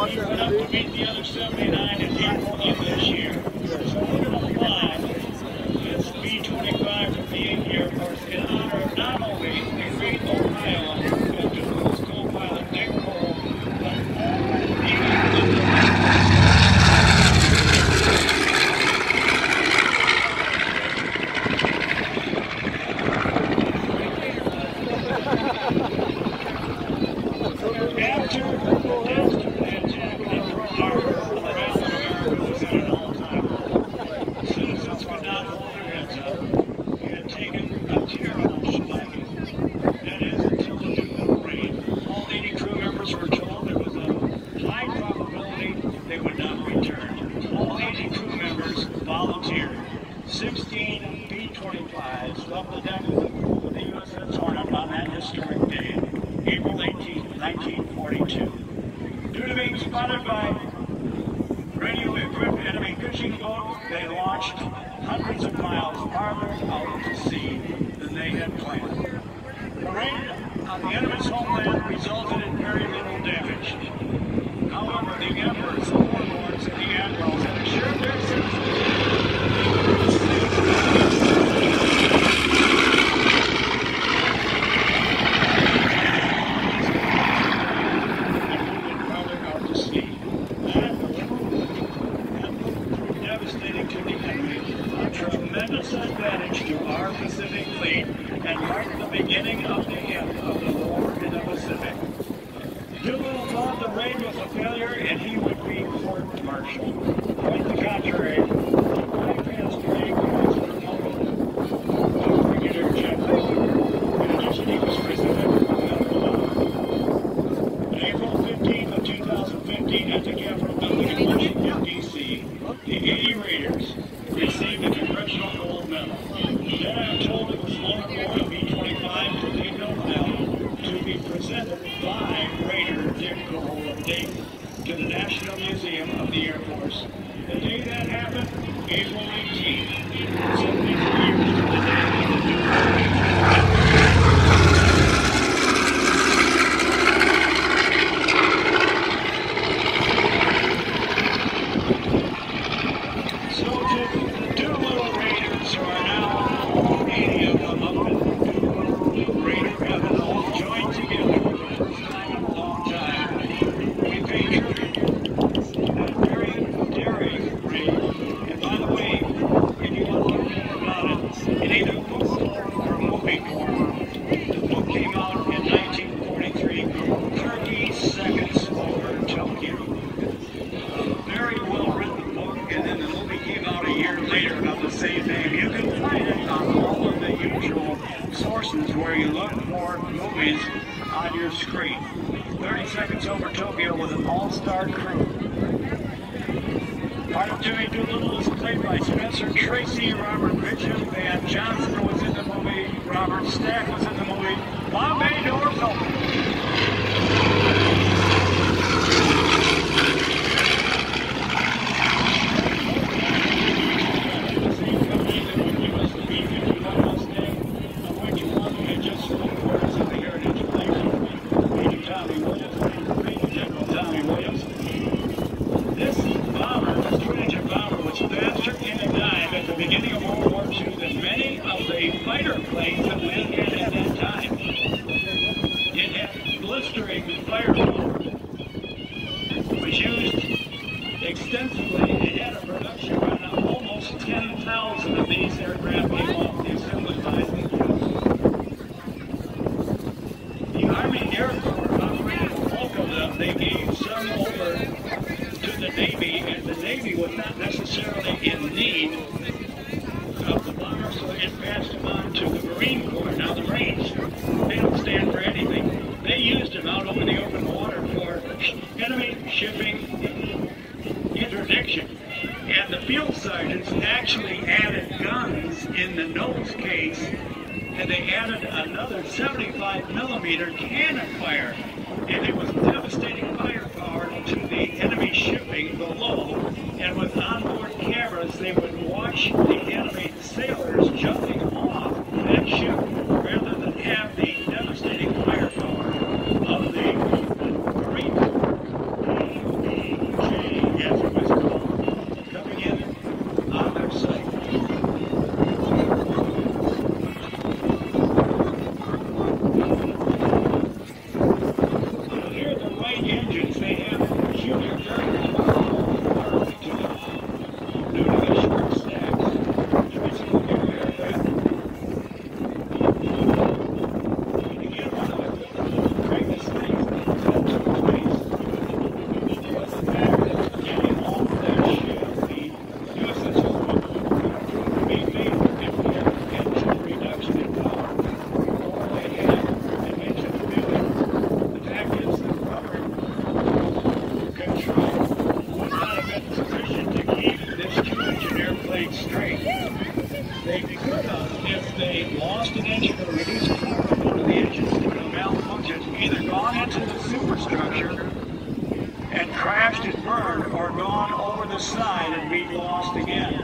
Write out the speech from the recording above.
walk meet the other seventy-nine. 16 B-25s left the deck of the USS Hornet on that historic day, April 18, 1942. Due to being spotted by radio-equipped enemy fishing boat, they launched hundreds of miles farther out to sea than they had planned. The raid on the enemy's homeland resulted in very little damage. However, the emperors, the warlords, and the admirals had assured their citizens farther out to proved devastating to the enemy, a tremendous advantage to our Pacific fleet, and marked the beginning of the end of the war in the Pacific. Doolittle thought the raid was a failure and he would be court-martialed. Quite the contrary. WB25 to be presented by Raider Dick Cole to the National Museum of the Air Force. The day that happened, April 19th. 30 Seconds Over Tokyo with an all-star crew. Part of Jimmy Doolittle was played by Spencer Tracy, Robert Mitchum, Van Johnson was in the movie, Robert Stack was in the movie, Bomb Bay Doors Open. This bomber, this twin-engine bomber, was faster in a dive at the beginning of World War II than the fighter plane that we had at that time. It had blistering firepower. Was used extensively. It had a production run of almost 10,000 of these aircraft came off the. The Army Air Corps operated a bulk of them. They gave some over to the Navy, and the Navy was not necessarily in need of the bombers, so it passed them on to the Marine Corps. Now, the Marines, they don't stand for anything. They used them out over the open water for enemy shipping interdiction. And the field sergeants actually added guns in the nose case, and they added another 75 millimeter cannon fire. And it was devastating firepower to the enemy shipping below. And with onboard cameras, they would watch the enemy sailors jumping off that ship rather than have the devastating firepower of the Marine PBJ, as it was called, coming in on their site. Here, the Wright engines, they have peculiar characteristics to them. Due to the short stacks, every single aircraft or gone over the side and we'd lost again.